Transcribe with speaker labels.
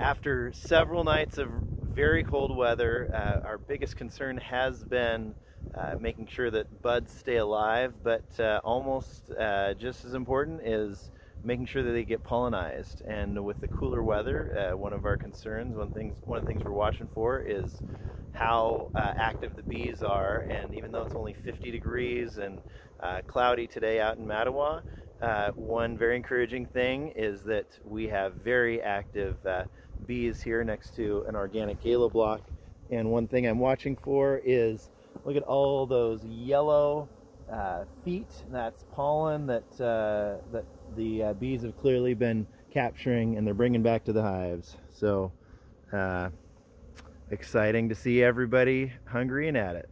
Speaker 1: after several nights of very cold weather, uh, our biggest concern has been uh, making sure that buds stay alive, but uh, almost uh, just as important is making sure that they get pollinized. And with the cooler weather, uh, one of our concerns, one things, one of the things we're watching for is how uh, active the bees are. And even though it's only 50 degrees and cloudy today out in Mattawa, one very encouraging thing is that we have very active bees here next to an organic gala block. And one thing I'm watching for is look at all those yellow uh, feet. That's pollen that uh, that the uh, bees have clearly been capturing and they're bringing back to the hives. So uh, exciting to see everybody hungry and at it.